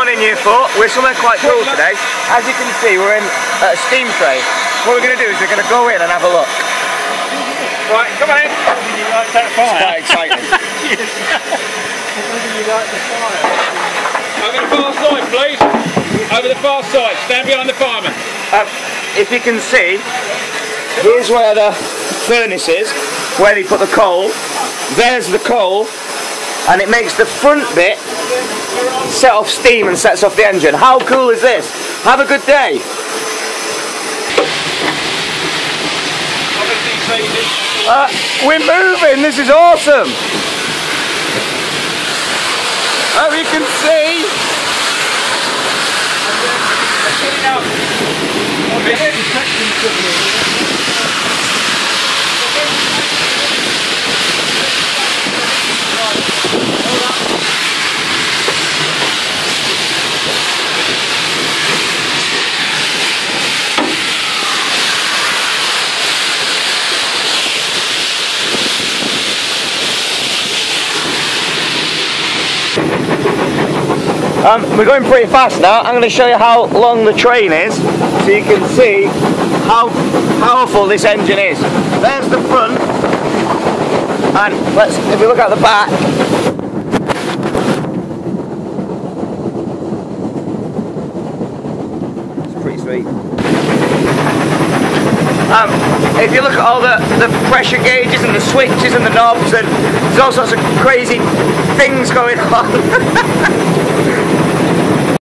morning, Year 4. We're somewhere quite cool today. As you can see, we're in a steam train. What we're going to do is we're going to go in and have a look. Right, come on in. you like that It's quite fire? exciting. you like the fire? Over the far side, please. Over the far side. Stand behind the fireman. Um, if you can see, here's where the furnace is, where they put the coal. There's the coal, and it makes the front bit set off steam and sets off the engine. How cool is this? Have a good day. Uh, we're moving, this is awesome. Oh, you can see. Um, we're going pretty fast now. I'm going to show you how long the train is so you can see how powerful this engine is. There's the front and let's if we look at the back it's pretty sweet. Um, if you look at all the, the pressure gauges and the switches and the knobs and there's all sorts of crazy things going on.